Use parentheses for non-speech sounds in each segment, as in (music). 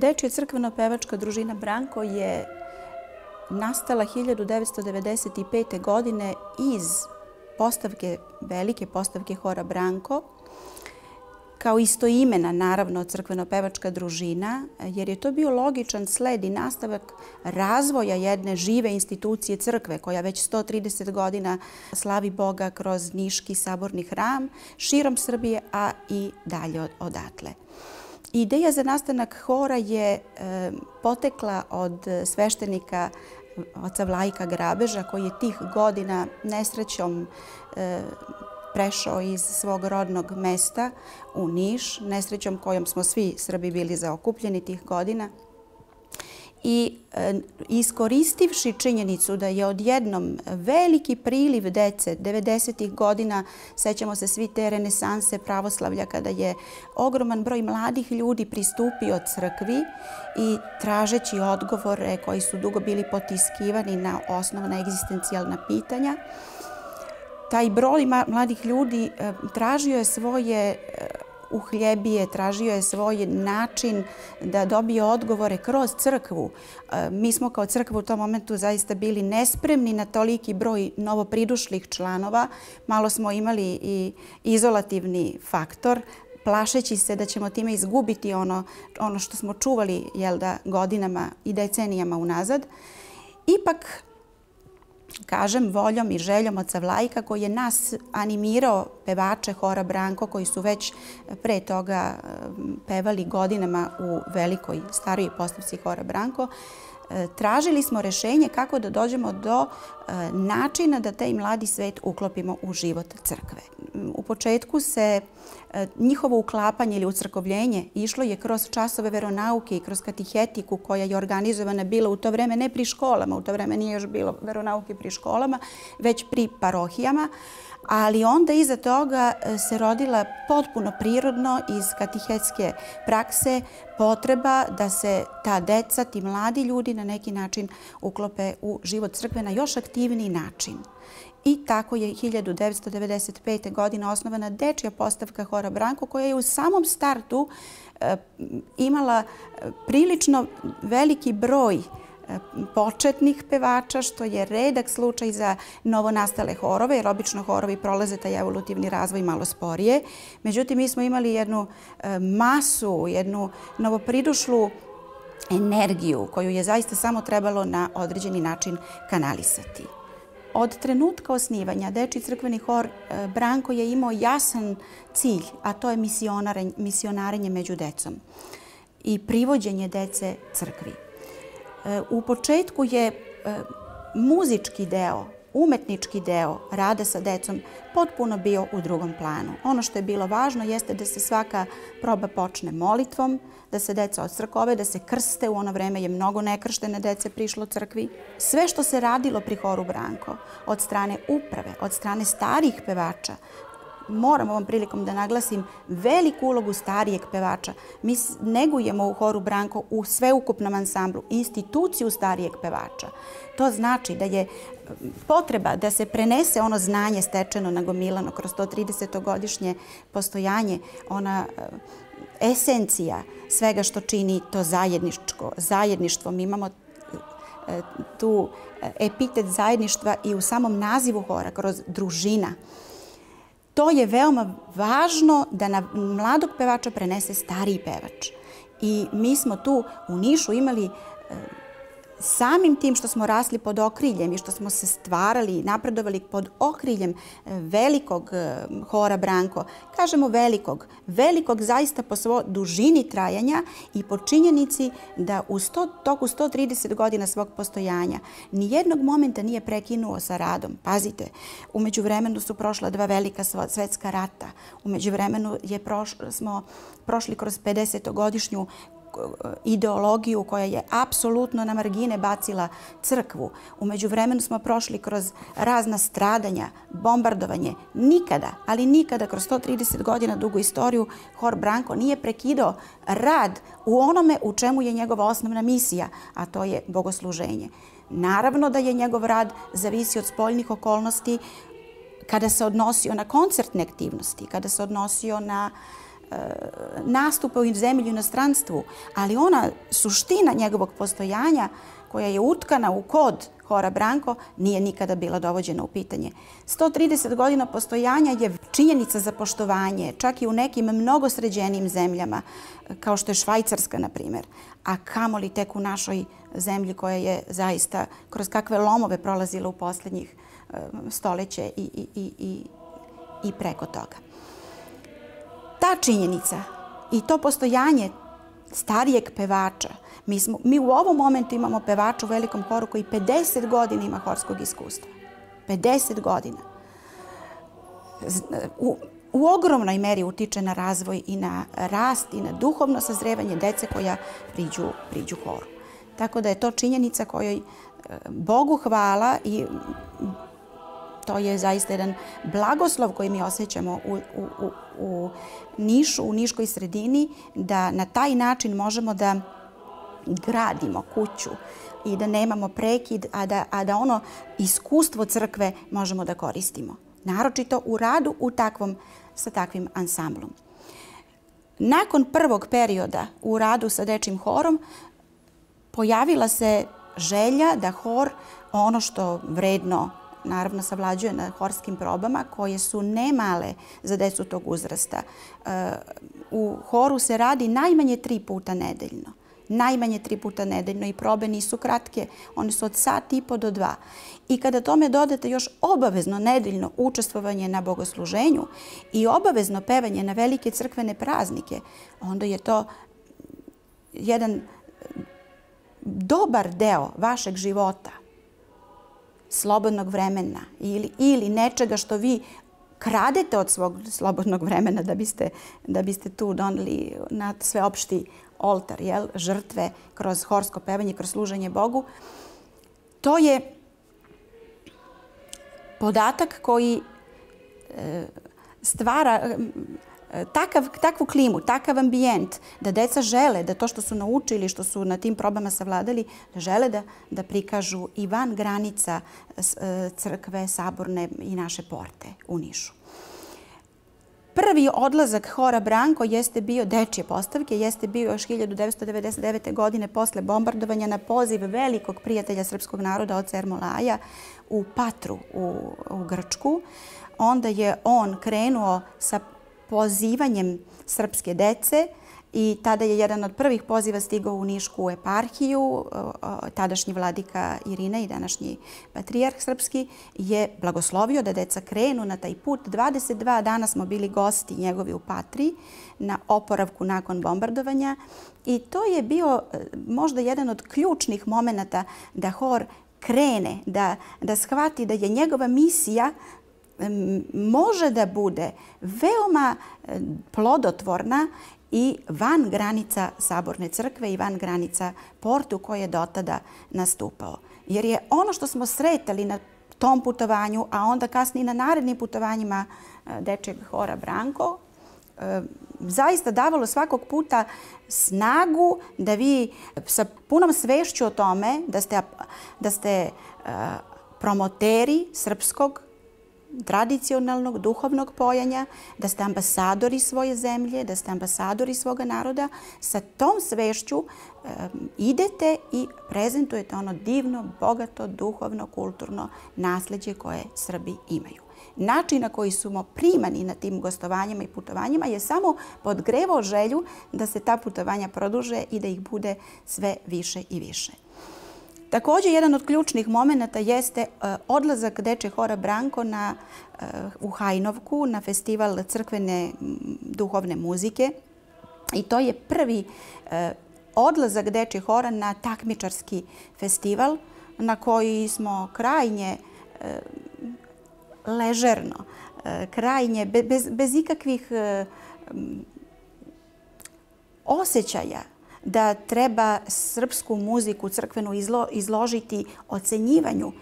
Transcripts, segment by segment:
Dečija crkveno-pevačka družina Branko je nastala 1995. godine iz postavke, velike postavke Hora Branko, kao isto imena, naravno, crkveno-pevačka družina, jer je to bio logičan sled i nastavak razvoja jedne žive institucije crkve, koja već 130 godina slavi Boga kroz Niški saborni hram, širom Srbije, a i dalje odatle. Ideja za nastanak hora je e, potekla od sveštenika oca Vlajka Grabeža, koji je tih godina nesrećom e, prešao iz svog rodnog mesta u Niš, nesrećom kojom smo svi Srbi bili zaokupljeni tih godina. I e, iskoristivši činjenicu da je odjednom veliki priliv dece 90-ih godina, sećamo se svi te renesanse pravoslavlja kada je ogroman broj mladih ljudi pristupio crkvi i tražeći odgovore koji su dugo bili potiskivani na osnovna egzistencijalna pitanja, taj broj mladih ljudi e, tražio je svoje e, uhljebije, tražio je svoj način da dobije odgovore kroz crkvu. E, mi smo kao crkva u tom momentu zaista bili nespremni na toliki broj novopridušlih članova. Malo smo imali i izolativni faktor, plašeći se da ćemo time izgubiti ono, ono što smo čuvali jel da, godinama i decenijama unazad. Ipak, kažem, voljom i željom od Savlajka koji je nas animirao pevače Hora Branko koji su već eh, pre toga eh, pevali godinama u velikoj starijoj postavci Hora Branko, eh, tražili smo rešenje kako da dođemo do načina da taj mladi svet uklopimo u život crkve. U početku se e, njihovo uklapanje ili ucrkovljenje išlo je kroz časove veronauke i kroz katihetiku koja je organizovana bila u to vreme ne pri školama, u to vreme nije još bilo veronauke pri školama, već pri parohijama ali onda iza toga e, se rodila potpuno prirodno iz katihetske prakse potreba da se ta deca, ti mladi ljudi na neki način uklope u život crkve na još aktivniji način. I tako je 1995. godine osnovana dečja postavka Hora Branko koja je u samom startu e, imala e, prilično veliki broj početnih pevača, što je redak slučaj za novonastale horove, jer obično horovi prolaze taj evolutivni razvoj malo sporije. Međutim, mi smo imali jednu e, masu, jednu novopridušlu energiju koju je zaista samo trebalo na određeni način kanalisati. Od trenutka osnivanja Deči crkveni hor e, Branko je imao jasan cilj, a to je misionarenje među decom i privođenje dece crkvi. U početku je e, muzički deo, umetnički deo rada sa decom potpuno bio u drugom planu. Ono što je bilo važno jeste da se svaka proba počne molitvom, da se deca odcrkove, da se krste. U ono vreme je mnogo nekrštene dece prišlo crkvi. Sve što se radilo pri horu Branko od strane uprave, od strane starih pevača, moram ovom prilikom da naglasim veliku ulogu starijeg pevača. Mi negujemo u horu Branko u sveukupnom ansamblu instituciju starijeg pevača. To znači da je potreba da se prenese ono znanje stečeno na Gomilano kroz to 30-godišnje postojanje, ona e, esencija svega što čini to zajedničko, zajedništvo. Mi imamo e, tu e, epitet zajedništva i u samom nazivu hora, kroz družina to je veoma važno da na mladog pevača prenese stariji pevač. I mi smo tu u Nišu imali e, samim tim što smo rasli pod okriljem i što smo se stvarali i napredovali pod okriljem e, velikog e, hora Branko, kažemo velikog, velikog zaista po svo dužini trajanja i po činjenici da u sto, toku 130 godina svog postojanja ni jednog momenta nije prekinuo sa radom. Pazite, umeđu vremenu su prošla dva velika svetska rata, umeđu vremenu je proš, smo prošli kroz 50-godišnju ideologiju koja je apsolutno na margine bacila crkvu. Umeđu vremenu smo prošli kroz razna stradanja, bombardovanje. Nikada, ali nikada kroz 130 godina dugu istoriju Hor Branko nije prekidao rad u onome u čemu je njegova osnovna misija, a to je bogosluženje. Naravno da je njegov rad zavisi od spoljnih okolnosti kada se odnosio na koncertne aktivnosti, kada se odnosio na Eh, nastupa u zemlji i inostranstvu, ali ona suština njegovog postojanja koja je utkana u kod Hora Branko nije nikada bila dovođena u pitanje. 130 godina postojanja je činjenica za poštovanje, čak i u nekim mnogo sređenim zemljama, kao što je Švajcarska, na primjer. A kamoli tek u našoj zemlji koja je zaista kroz kakve lomove prolazila u posljednjih eh, stoleće i, i, i, i, i preko toga. Ta činjenica i to postojanje starijeg pevača, Mi, smo, mi u ovom momentu imamo pevača u velikom horu koji 50 godina ima horskog iskustva. 50 godina. U, u ogromnoj meri utiče na razvoj i na rast i na duhovno sazrevanje dece koja priđu, priđu horu. Tako da je to činjenica kojoj e, Bogu hvala i to je zaista jedan blagoslov koji mi osjećamo u, u, u, u Nišu, u Niškoj sredini, da na taj način možemo da gradimo kuću i da nemamo prekid, a da, a da ono iskustvo crkve možemo da koristimo. Naročito u radu u takvom, sa takvim ansamblom. Nakon prvog perioda u radu sa dečim horom pojavila se želja da hor ono što vredno naravno savlađuje na horskim probama koje su nemale za decu tog uzrasta. E, u horu se radi najmanje tri puta nedeljno najmanje tri puta nedeljno i probe nisu kratke, one su od sat i po do dva. I kada tome dodate još obavezno nedeljno učestvovanje na bogosluženju i obavezno pevanje na velike crkvene praznike, onda je to jedan dobar deo vašeg života, slobodnog vremena ili, ili nečega što vi kradete od svog slobodnog vremena da biste, da biste tu donili na sveopšti oltar, jel, žrtve kroz horsko pevanje, kroz služenje Bogu. To je podatak koji e, stvara e, takav, takvu klimu, takav ambijent da deca žele da to što su naučili, što su na tim probama savladali, da žele da, da prikažu i van granica e, crkve, saborne i naše porte u Nišu. Prvi odlazak Hora Branko jeste bio dečje postavke, jeste bio još 1999. godine posle bombardovanja na poziv velikog prijatelja srpskog naroda od Cermolaja u Patru u, u Grčku. Onda je on krenuo sa pozivanjem srpske dece I tada je jedan od prvih poziva stigao u Nišku eparhiju. Tadašnji vladika Irina i današnji patrijarh srpski je blagoslovio da deca krenu na taj put. 22 dana smo bili gosti njegovi u Patri na oporavku nakon bombardovanja. I to je bio e, možda jedan od ključnih momenata da hor krene, da, da shvati da je njegova misija može da bude veoma eh, plodotvorna i van granica Saborne crkve i van granica portu koje je dotada nastupao. Jer je ono što smo sretali na tom putovanju, a onda kasnije na narednim putovanjima eh, dečeg hora Branko, eh, zaista davalo svakog puta snagu da vi sa punom svešću o tome da ste, da ste promoteri srpskog tradicionalnog, duhovnog pojanja, da ste ambasadori svoje zemlje, da ste ambasadori svoga naroda, sa tom svešću eh, idete i prezentujete ono divno, bogato, duhovno, kulturno nasljeđe koje Srbi imaju. Način na koji smo primani na tim gostovanjima i putovanjima je samo podgrevo želju da se ta putovanja produže i da ih bude sve više i više. Također, jedan od ključnih momenta jeste e, odlazak Deče Hora Branko na, e, u Hajnovku na festival crkvene duhovne muzike. I to je prvi e, odlazak Deče Hora na takmičarski festival na koji smo krajnje ležerno, krajnje, bez, bez ikakvih osjećaja da treba srpsku muziku crkvenu izlo, izložiti ocenjivanju,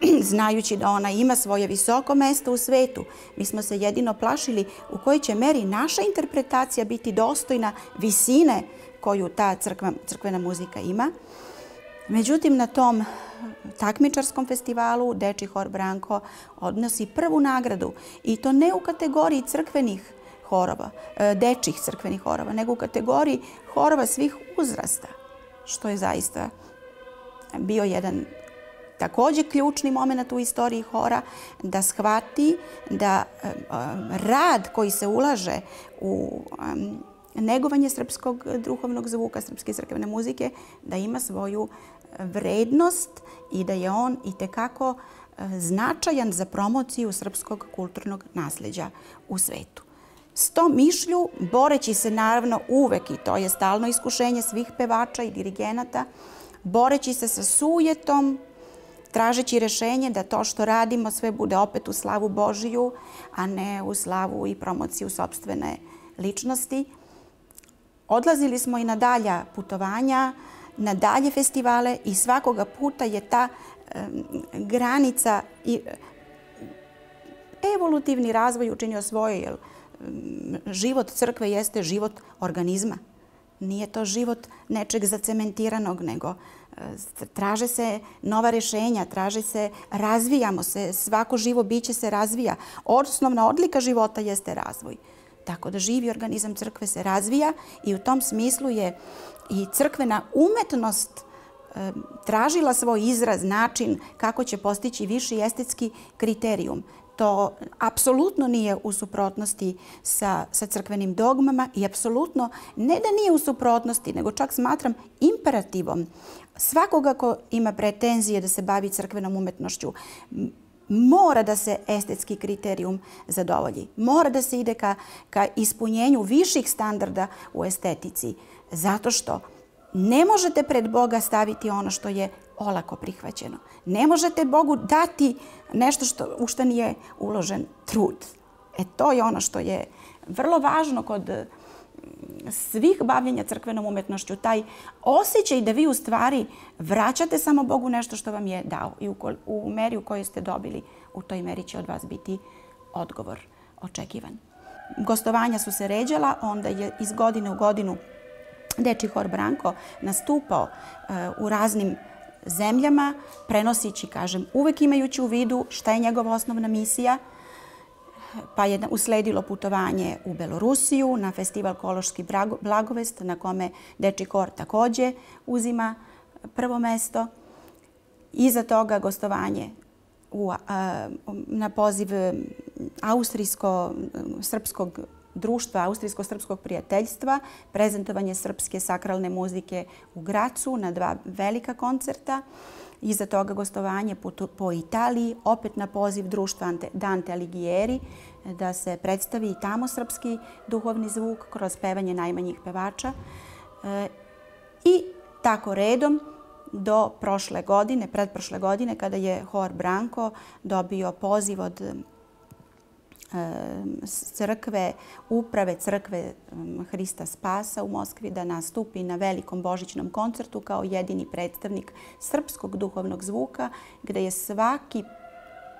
(clears throat) znajući da ona ima svoje visoko mesto u svetu. Mi smo se jedino plašili u kojoj će meri naša interpretacija biti dostojna visine koju ta crkva, crkvena muzika ima. Međutim, na tom takmičarskom festivalu Deči Hor Branko odnosi prvu nagradu i to ne u kategoriji crkvenih horova, e, dečih crkvenih horova, nego u kategoriji horova svih uzrasta, što je zaista bio jedan također ključni moment u istoriji hora da shvati da e, e, rad koji se ulaže u negovanje srpskog duhovnog zvuka, srpske crkvene muzike, da ima svoju vrednost i da je on i tekako značajan za promociju srpskog kulturnog nasljeđa u svetu. S tom mišlju, boreći se naravno uvek, i to je stalno iskušenje svih pevača i dirigenata, boreći se sa sujetom, tražeći rešenje da to što radimo sve bude opet u slavu Božiju, a ne u slavu i promociju sobstvene ličnosti. Odlazili smo i na dalja putovanja, na dalje festivale i svakoga puta je ta granica i evolutivni razvoj učinio svoje, jer život crkve jeste život organizma. Nije to život nečeg zacementiranog, nego e, traže se nova rješenja, traže se, razvijamo se, svako živo biće se razvija. Osnovna odlika života jeste razvoj. Tako da živi organizam crkve se razvija i u tom smislu je i crkvena umetnost e, tražila svoj izraz, način kako će postići viši estetski kriterijum što apsolutno nije u suprotnosti sa, sa crkvenim dogmama i apsolutno ne da nije u suprotnosti, nego čak smatram imperativom svakoga ko ima pretenzije da se bavi crkvenom umetnošću, mora da se estetski kriterijum zadovolji. Mora da se ide ka, ka ispunjenju viših standarda u estetici. Zato što ne možete pred Boga staviti ono što je olako prihvaćeno. Ne možete Bogu dati nešto što, u što nije uložen trud. E to je ono što je vrlo važno kod svih bavljenja crkvenom umetnošću, taj osjećaj da vi u stvari vraćate samo Bogu nešto što vam je dao i u, u meri u kojoj ste dobili, u toj meri će od vas biti odgovor očekivan. Gostovanja su se ređala, onda je iz godine u godinu Deči Hor Branko nastupao e, u raznim zemljama, prenosići, kažem, uvek imajući u vidu šta je njegova osnovna misija – pa je usledilo putovanje u Belorusiju na festival Kološki blagovest na kome Deči Kor također uzima prvo mesto. Iza toga gostovanje u, na poziv um, Austrijsko-srpskog društva, Austrijsko-srpskog prijateljstva, prezentovanje srpske sakralne muzike u Gracu na dva velika koncerta. Iza toga gostovanje po Italiji, opet na poziv društva Dante Alighieri, da se predstavi i tamo srpski duhovni zvuk kroz pevanje najmanjih pevača. E, I tako redom do prošle godine, predprošle godine, kada je Hor Branko dobio poziv od crkve, uprave crkve um, Hrista Spasa u Moskvi da nastupi na velikom božićnom koncertu kao jedini predstavnik srpskog duhovnog zvuka, gde je svaki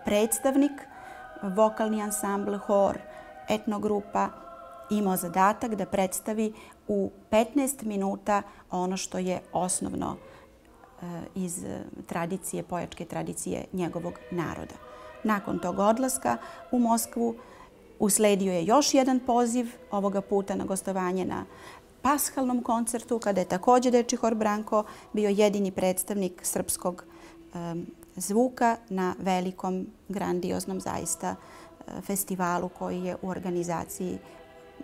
predstavnik, vokalni ansambl, hor, etnogrupa, imao zadatak da predstavi u 15 minuta ono što je osnovno uh, iz uh, tradicije, pojačke tradicije njegovog naroda. Nakon tog odlaska u Moskvu usledio je još jedan poziv ovoga puta na gostovanje na paskalnom koncertu kada je također Deči Hor Branko bio jedini predstavnik srpskog zvuka na velikom, grandioznom zaista e, festivalu koji je u organizaciji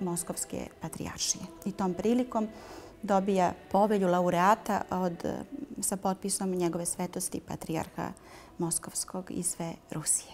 Moskovske patrijaršije. I tom prilikom dobija povelju laureata od, sa potpisom njegove svetosti patrijarha Moskovskog i sve Rusije.